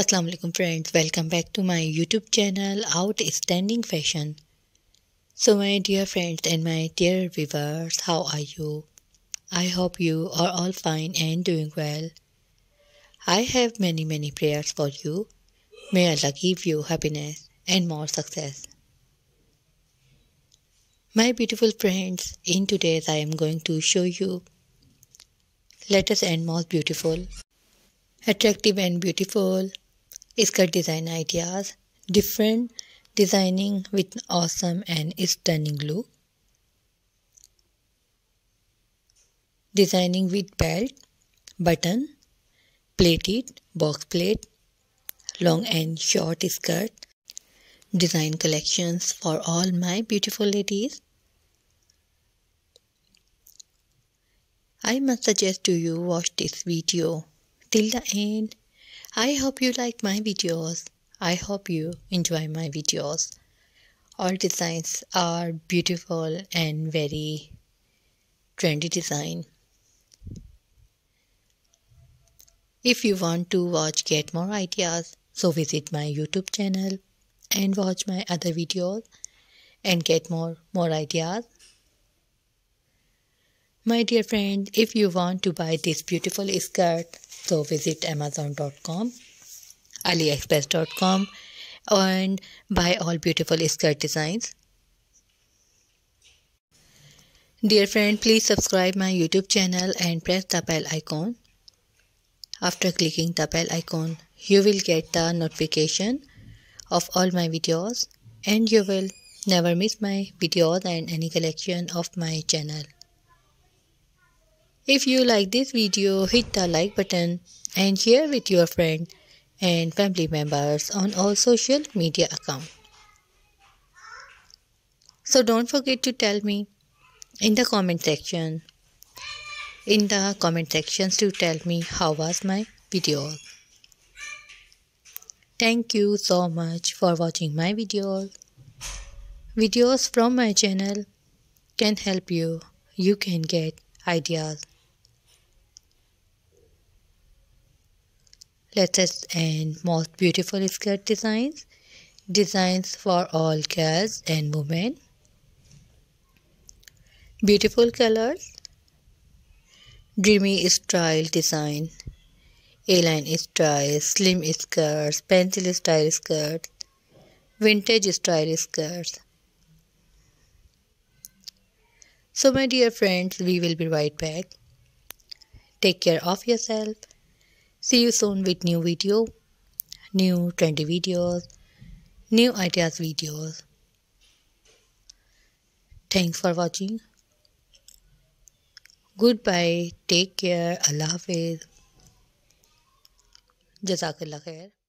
Assalamu alaikum friends. Welcome back to my youtube channel outstanding fashion. So my dear friends and my dear viewers how are you? I hope you are all fine and doing well. I have many many prayers for you. May allah give you happiness and more success. My beautiful friends in today's i am going to show you latest and most beautiful attractive and beautiful skirt design ideas, different designing with awesome and stunning look, designing with belt, button, plated, box plate, long and short skirt, design collections for all my beautiful ladies. I must suggest to you watch this video. Till the end I hope you like my videos. I hope you enjoy my videos. All designs are beautiful and very trendy design. If you want to watch get more ideas, so visit my YouTube channel and watch my other videos and get more more ideas. My dear friend, if you want to buy this beautiful skirt so visit amazon.com, aliexpress.com and buy all beautiful skirt designs. Dear friend, please subscribe my YouTube channel and press the bell icon. After clicking the bell icon, you will get the notification of all my videos and you will never miss my videos and any collection of my channel. If you like this video, hit the like button and share with your friends and family members on all social media accounts. So don't forget to tell me in the comment section in the comment sections to tell me how was my video. Thank you so much for watching my video. Videos from my channel can help you. You can get ideas latest and most beautiful skirt designs, designs for all girls and women, beautiful colors, dreamy style design, A-line style, slim skirts, pencil style skirts, vintage style skirts. So my dear friends, we will be right back. Take care of yourself See you soon with new video, new trendy videos, new ideas videos. Thanks for watching. Goodbye. Take care. Allah Hafiz. Jazakallah khair.